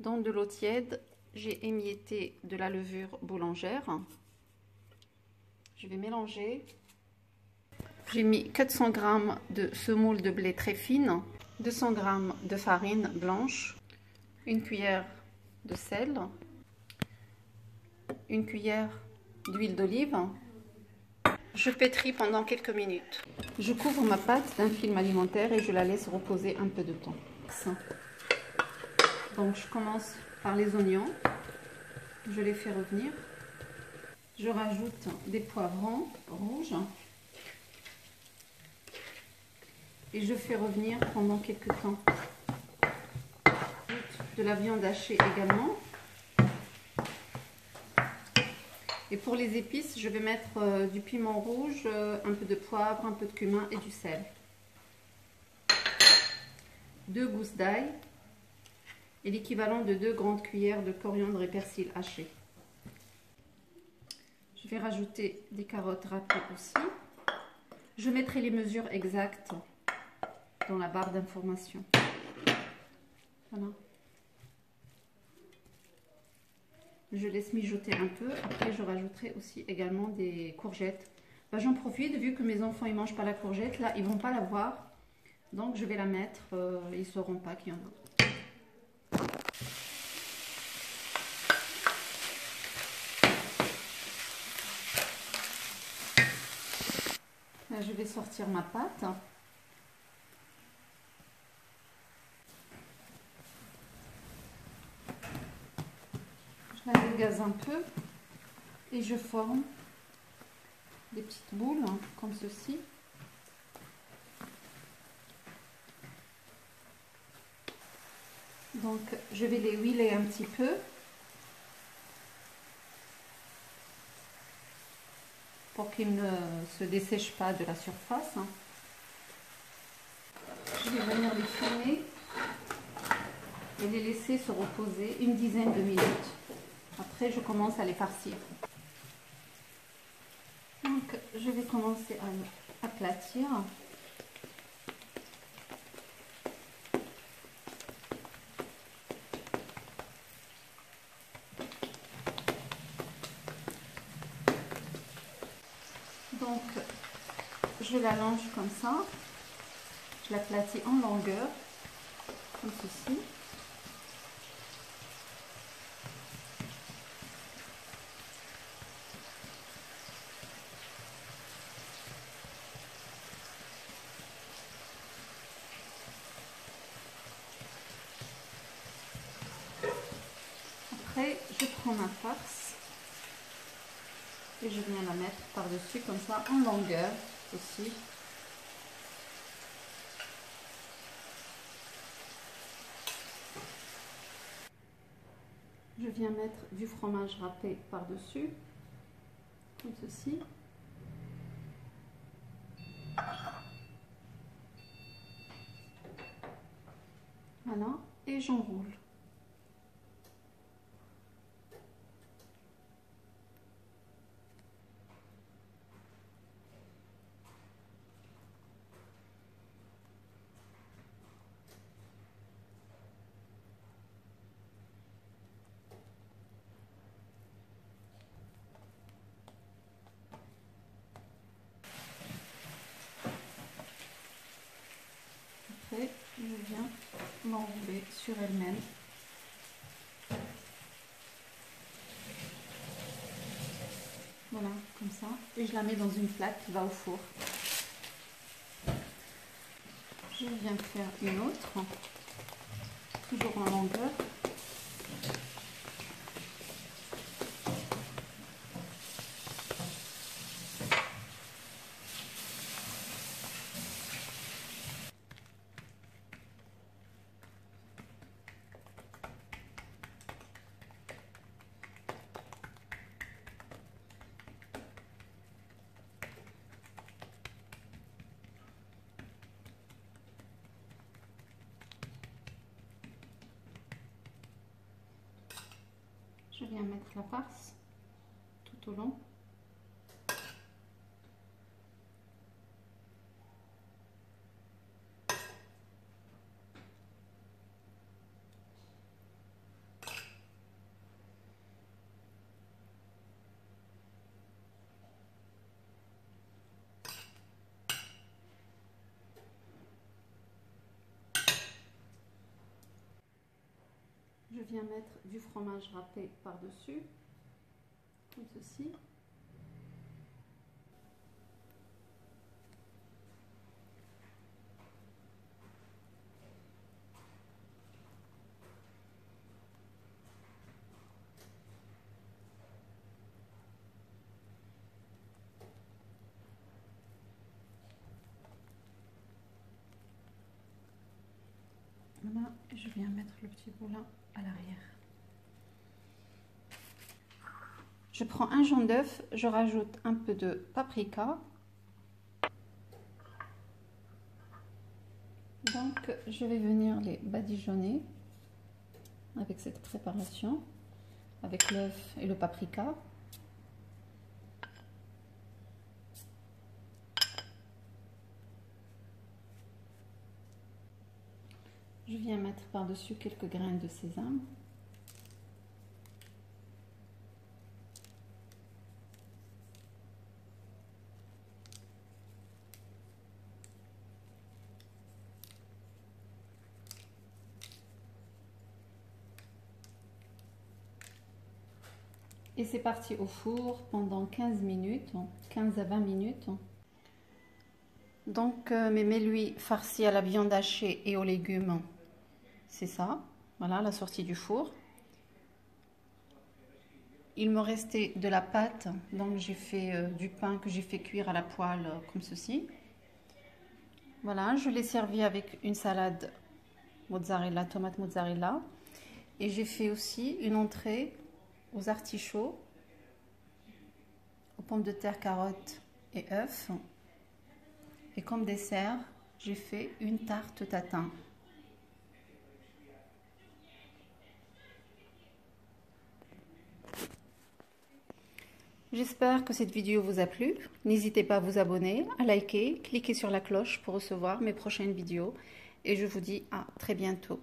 Dans de l'eau tiède, j'ai émietté de la levure boulangère. Je vais mélanger. J'ai mis 400 g de semoule de blé très fine, 200 g de farine blanche, une cuillère de sel, une cuillère d'huile d'olive. Je pétris pendant quelques minutes. Je couvre ma pâte d'un film alimentaire et je la laisse reposer un peu de temps. Donc je commence par les oignons. Je les fais revenir. Je rajoute des poivrons rouges. Et je fais revenir pendant quelques temps. De la viande hachée également. Et pour les épices, je vais mettre euh, du piment rouge, euh, un peu de poivre, un peu de cumin et du sel. Deux gousses d'ail l'équivalent de deux grandes cuillères de coriandre et persil haché. Je vais rajouter des carottes râpées aussi. Je mettrai les mesures exactes dans la barre d'information. Voilà. Je laisse mijoter un peu. Après, je rajouterai aussi également des courgettes. Bah, j'en profite, vu que mes enfants ne mangent pas la courgette, là, ils ne vont pas la voir. Donc, je vais la mettre. Euh, ils ne sauront pas qu'il y en a. je vais sortir ma pâte. Je la dégaze un peu et je forme des petites boules hein, comme ceci. Donc je vais les huiler un petit peu. Pour qu'ils ne se dessèchent pas de la surface. Hein. Je vais venir les fumer et les laisser se reposer une dizaine de minutes. Après, je commence à les farcir. Donc, je vais commencer à aplatir. Donc, je l'allonge comme ça. Je l'aplatis en longueur, comme ceci. Après, je prends ma farce et je viens la mettre par-dessus comme ça en longueur aussi. Je viens mettre du fromage râpé par-dessus, comme ceci. Voilà, et j'enroule. Je viens m'enrouler sur elle-même. Voilà, comme ça. Et je la mets dans une plaque qui va au four. Je viens faire une autre, toujours en longueur. Je viens mettre la farce tout au long. Je viens mettre du fromage râpé par-dessus, comme ceci. Je viens mettre le petit boulin à l'arrière. Je prends un jaune d'œuf, je rajoute un peu de paprika. Donc, je vais venir les badigeonner avec cette préparation, avec l'œuf et le paprika. Je viens mettre par-dessus quelques graines de sésame. Et c'est parti au four pendant 15 minutes, 15 à 20 minutes. Donc euh, mes méluis farcis à la viande hachée et aux légumes c'est ça. Voilà la sortie du four. Il me restait de la pâte, donc j'ai fait euh, du pain que j'ai fait cuire à la poêle euh, comme ceci. Voilà, je l'ai servi avec une salade mozzarella, tomate mozzarella. Et j'ai fait aussi une entrée aux artichauts, aux pommes de terre, carottes et œufs. Et comme dessert, j'ai fait une tarte tatin. J'espère que cette vidéo vous a plu. N'hésitez pas à vous abonner, à liker, cliquer sur la cloche pour recevoir mes prochaines vidéos. Et je vous dis à très bientôt.